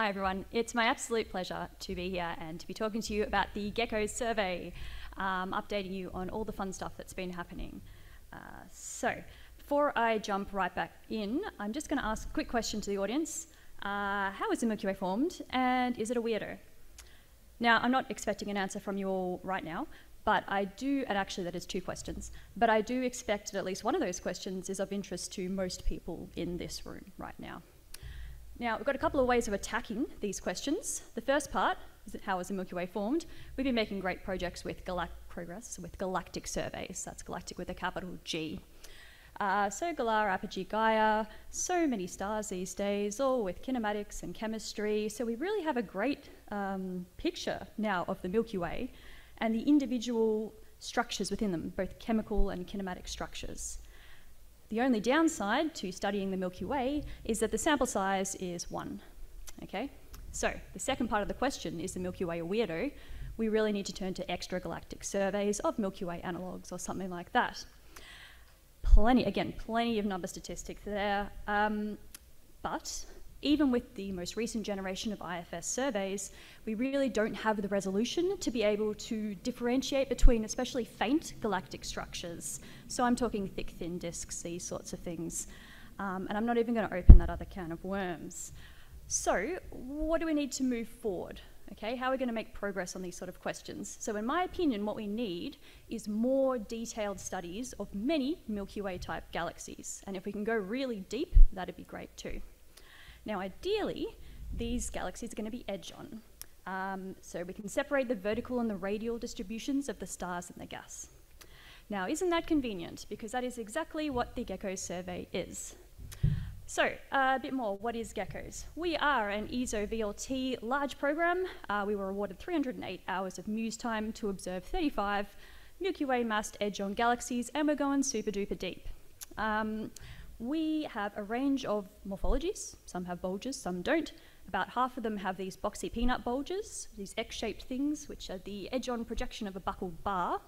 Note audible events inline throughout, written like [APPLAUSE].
Hi everyone, it's my absolute pleasure to be here and to be talking to you about the Geckos survey, um, updating you on all the fun stuff that's been happening. Uh, so, before I jump right back in, I'm just going to ask a quick question to the audience. Uh, how is the Milky Way formed and is it a weirdo? Now, I'm not expecting an answer from you all right now, but I do, and actually that is two questions, but I do expect that at least one of those questions is of interest to most people in this room right now. Now, we've got a couple of ways of attacking these questions. The first part is how is the Milky Way formed? We've been making great projects with galact progress with galactic surveys. That's galactic with a capital G. Uh, so GALAH, Apogee, Gaia, so many stars these days, all with kinematics and chemistry. So we really have a great um, picture now of the Milky Way and the individual structures within them, both chemical and kinematic structures. The only downside to studying the Milky Way is that the sample size is one. Okay? So, the second part of the question is the Milky Way a weirdo? We really need to turn to extragalactic surveys of Milky Way analogues or something like that. Plenty, again, plenty of number statistics there. Um, but even with the most recent generation of IFS surveys, we really don't have the resolution to be able to differentiate between especially faint galactic structures. So I'm talking thick, thin disks, these sorts of things. Um, and I'm not even going to open that other can of worms. So, what do we need to move forward? Okay, how are we going to make progress on these sort of questions? So, in my opinion, what we need is more detailed studies of many Milky Way type galaxies. And if we can go really deep, that'd be great too. Now, ideally, these galaxies are going to be edge on. Um, so we can separate the vertical and the radial distributions of the stars and the gas. Now, isn't that convenient? Because that is exactly what the Geckos survey is. So, uh, a bit more, what is Geckos? We are an ESO VLT large program. Uh, we were awarded 308 hours of MUSE time to observe 35 Milky Way massed edge-on galaxies, and we're going super duper deep. Um, we have a range of morphologies. Some have bulges, some don't. About half of them have these boxy peanut bulges, these X-shaped things, which are the edge-on projection of a buckled bar.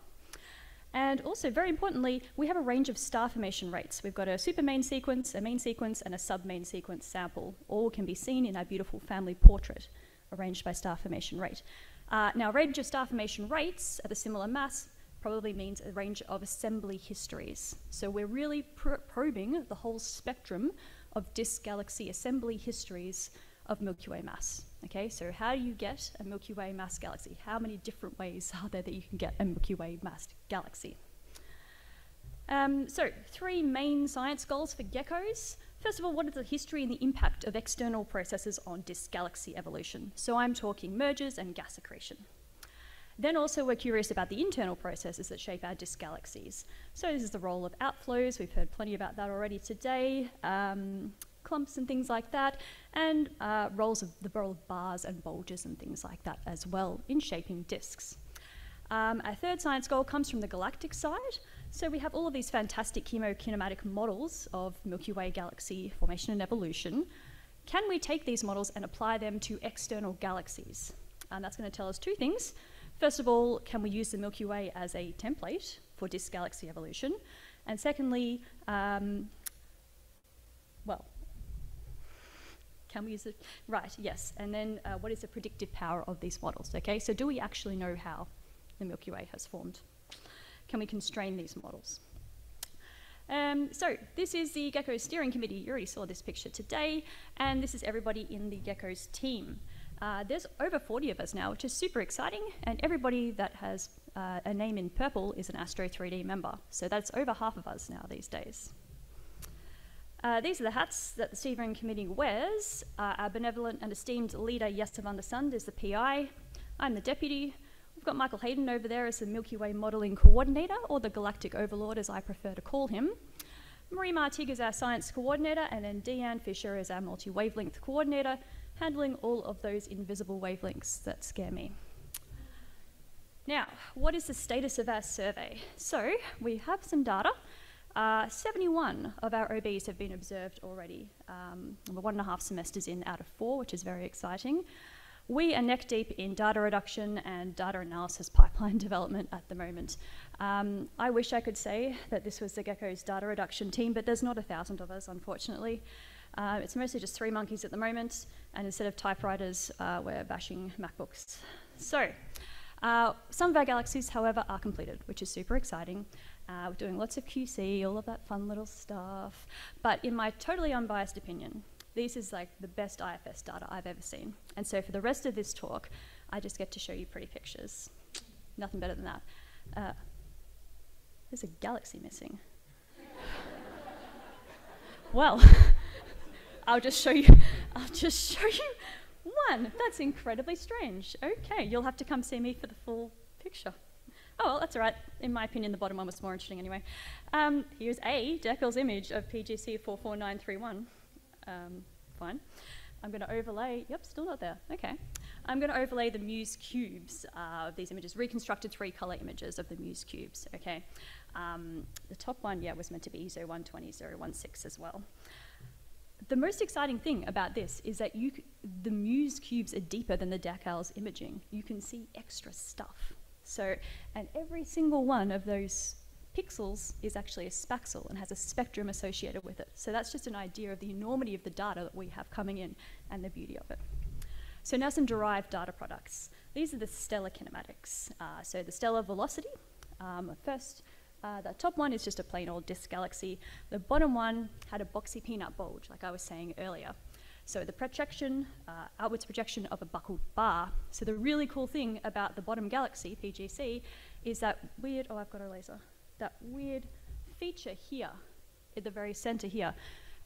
And also, very importantly, we have a range of star formation rates. We've got a super main sequence, a main sequence, and a sub-main sequence sample. All can be seen in our beautiful family portrait, arranged by star formation rate. Uh, now, range of star formation rates at a similar mass probably means a range of assembly histories. So we're really pr probing the whole spectrum of disk galaxy assembly histories of Milky Way mass. Okay, so how do you get a Milky Way mass galaxy? How many different ways are there that you can get a Milky Way mass galaxy? Um, so, three main science goals for geckos. First of all, what is the history and the impact of external processes on disk galaxy evolution? So I'm talking mergers and gas accretion. Then also we're curious about the internal processes that shape our disk galaxies. So this is the role of outflows, we've heard plenty about that already today, um, clumps and things like that, and uh, roles of the role of bars and bulges and things like that as well in shaping disks. Um, our third science goal comes from the galactic side. So we have all of these fantastic chemokinematic models of Milky Way galaxy formation and evolution. Can we take these models and apply them to external galaxies? And that's going to tell us two things. First of all, can we use the Milky Way as a template for disk galaxy evolution? And secondly, um, well, can we use it? Right, yes. And then uh, what is the predictive power of these models? Okay, so do we actually know how the Milky Way has formed? Can we constrain these models? Um, so this is the Geckos steering committee. You already saw this picture today, and this is everybody in the Geckos team. Uh, there's over 40 of us now, which is super exciting, and everybody that has uh, a name in purple is an Astro 3D member. So that's over half of us now these days. Uh, these are the hats that the steering committee wears. Uh, our benevolent and esteemed leader, Jesse van der Sande, is the PI. I'm the deputy. We've got Michael Hayden over there as the Milky Way modelling coordinator, or the galactic overlord as I prefer to call him. Marie Martig is our science coordinator, and then Deanne Fisher is our multi-wavelength coordinator, handling all of those invisible wavelengths that scare me. Now, what is the status of our survey? So, we have some data. Uh, 71 of our OBs have been observed already. Um, we're one and a half semesters in out of four, which is very exciting. We are neck deep in data reduction and data analysis pipeline [LAUGHS] development at the moment. Um, I wish I could say that this was the Geckos data reduction team, but there's not a thousand of us, unfortunately. Uh, it's mostly just three monkeys at the moment, and instead of typewriters, uh, we're bashing MacBooks. So, uh, some of our galaxies, however, are completed, which is super exciting. Uh, we're doing lots of QC, all of that fun little stuff. But in my totally unbiased opinion, this is like the best IFS data I've ever seen. And so for the rest of this talk, I just get to show you pretty pictures. Nothing better than that. Uh, there's a galaxy missing. [LAUGHS] well, [LAUGHS] I'll just show you. [LAUGHS] I'll just show you one. That's incredibly strange. Okay, you'll have to come see me for the full picture. Oh, well, that's all right. In my opinion, the bottom one was more interesting anyway. Um, here's A, DECaLS image of PGC 44931. Um, fine. I'm going to overlay, yep, still not there. Okay. I'm going to overlay the Muse cubes uh, of these images, reconstructed three color images of the Muse cubes, okay? Um, the top one, yeah, was meant to be ESO 120016 as well. The most exciting thing about this is that you, the Muse cubes are deeper than the DECaLS imaging. You can see extra stuff. So, and every single one of those pixels is actually a spaxel and has a spectrum associated with it. So that's just an idea of the enormity of the data that we have coming in and the beauty of it. So now some derived data products. These are the stellar kinematics. Uh, so the stellar velocity, um, first, uh, the top one is just a plain old disk galaxy. The bottom one had a boxy peanut bulge, like I was saying earlier. So the projection, uh, outwards projection of a buckled bar. So the really cool thing about the bottom galaxy, PGC, is that weird, oh, I've got a laser that weird feature here at the very center here.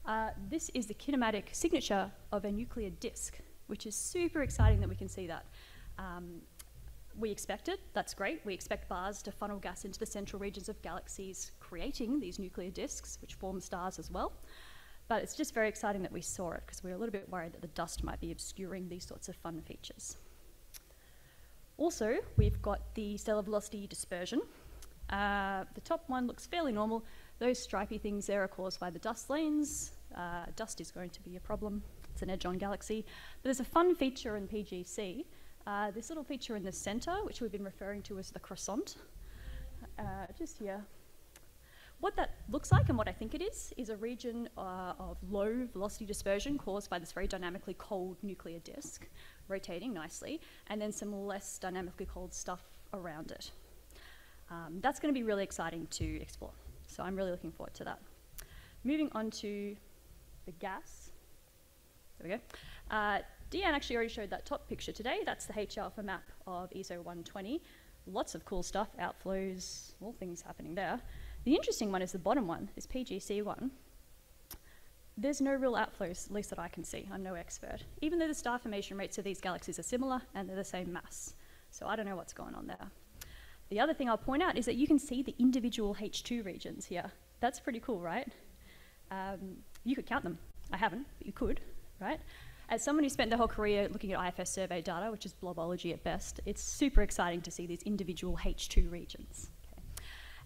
Uh, this is the kinematic signature of a nuclear disk, which is super exciting that we can see that. Um, we expect it, that's great. We expect bars to funnel gas into the central regions of galaxies, creating these nuclear disks, which form stars as well. But it's just very exciting that we saw it, because we are a little bit worried that the dust might be obscuring these sorts of fun features. Also, we've got the stellar velocity dispersion, uh, the top one looks fairly normal. Those stripy things there are caused by the dust lanes. Uh, dust is going to be a problem. It's an edge-on galaxy. But there's a fun feature in PGC. Uh, this little feature in the center, which we've been referring to as the croissant, uh, just here. What that looks like and what I think it is, is a region uh, of low velocity dispersion caused by this very dynamically cold nuclear disk, rotating nicely, and then some less dynamically cold stuff around it. Um, that's going to be really exciting to explore. So I'm really looking forward to that. Moving on to the gas. There we go. Deanne actually already showed that top picture today. That's the H alpha map of ESO 120. Lots of cool stuff, outflows, all things happening there. The interesting one is the bottom one, is PGC one. There's no real outflows, at least that I can see. I'm no expert. Even though the star formation rates of these galaxies are similar and they're the same mass. So I don't know what's going on there. The other thing I'll point out is that you can see the individual H2 regions here. That's pretty cool, right? Um, you could count them. I haven't, but you could, right? As someone who spent their whole career looking at IFS survey data, which is blobology at best, it's super exciting to see these individual H2 regions. Okay.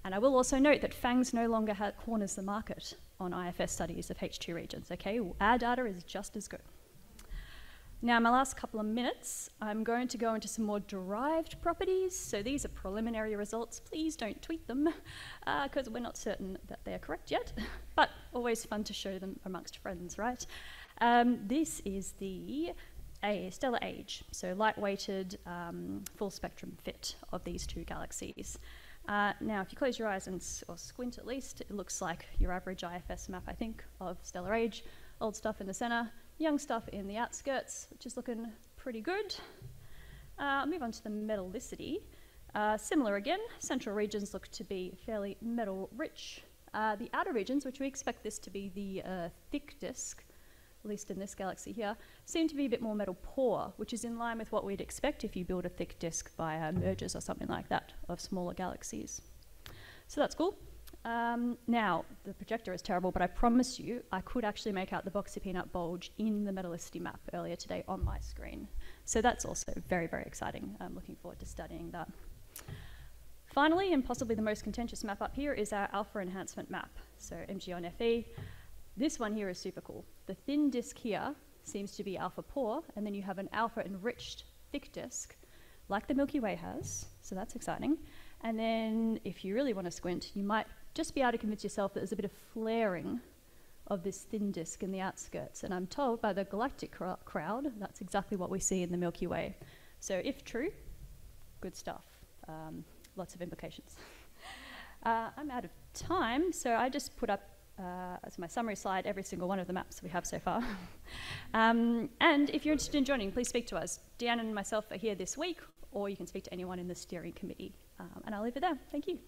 And I will also note that PHANGS no longer corners the market on IFS studies of H2 regions, okay? Our data is just as good. Now, in my last couple of minutes, I'm going to go into some more derived properties. So these are preliminary results. Please don't tweet them because [LAUGHS] uh, we're not certain that they're correct yet, [LAUGHS] but always fun to show them amongst friends, right? Um, this is the a stellar age, so light-weighted um, full spectrum fit of these two galaxies. Uh, now, if you close your eyes and or squint at least, it looks like your average IFS map, I think, of stellar age. Old stuff in the center, young stuff in the outskirts, which is looking pretty good. Uh, move on to the metallicity. Uh, similar again, central regions look to be fairly metal rich. Uh, the outer regions, which we expect this to be the uh, thick disk, at least in this galaxy here, seem to be a bit more metal poor, which is in line with what we'd expect if you build a thick disk via mergers or something like that of smaller galaxies. So that's cool. Um, now, the projector is terrible, but I promise you I could actually make out the boxy peanut bulge in the metallicity map earlier today on my screen. So that's also very, very exciting. I'm looking forward to studying that. Finally, and possibly the most contentious map up here, is our alpha enhancement map. So MG on FE. This one here is super cool. The thin disk here seems to be alpha poor, and then you have an alpha enriched thick disk, like the Milky Way has. So that's exciting. And then if you really want to squint, you might just be able to convince yourself that there's a bit of flaring of this thin disk in the outskirts. And I'm told by the galactic cr- crowd that's exactly what we see in the Milky Way. So, if true, good stuff. Um, lots of implications. [LAUGHS] uh, I'm out of time, so I just put up uh, as my summary slide every single one of the maps we have so far. [LAUGHS] um, and if you're interested in joining, please speak to us. Deanne and myself are here this week, or you can speak to anyone in the steering committee. Um, and I'll leave it there. Thank you.